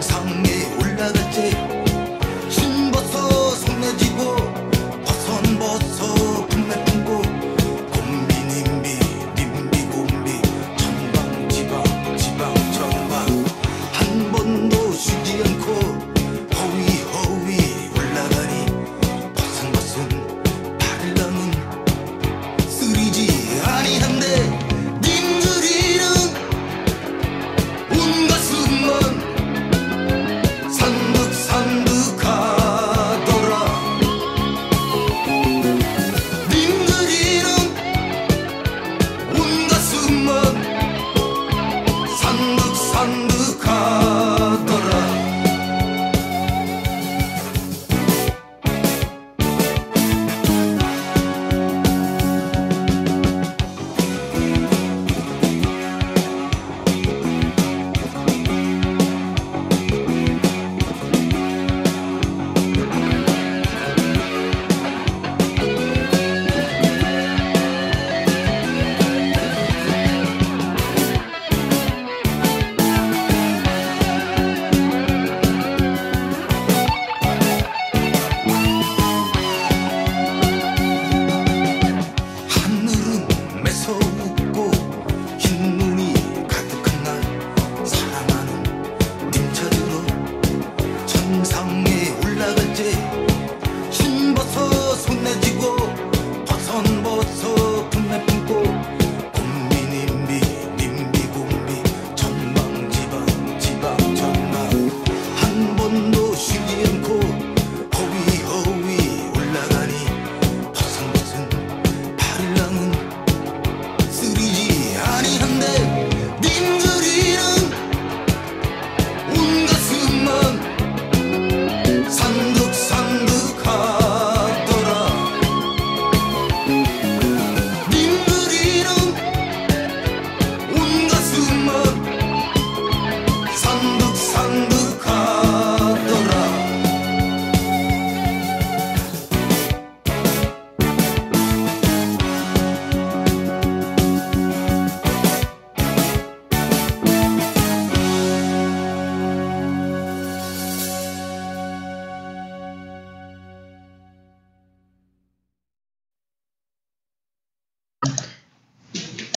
苍年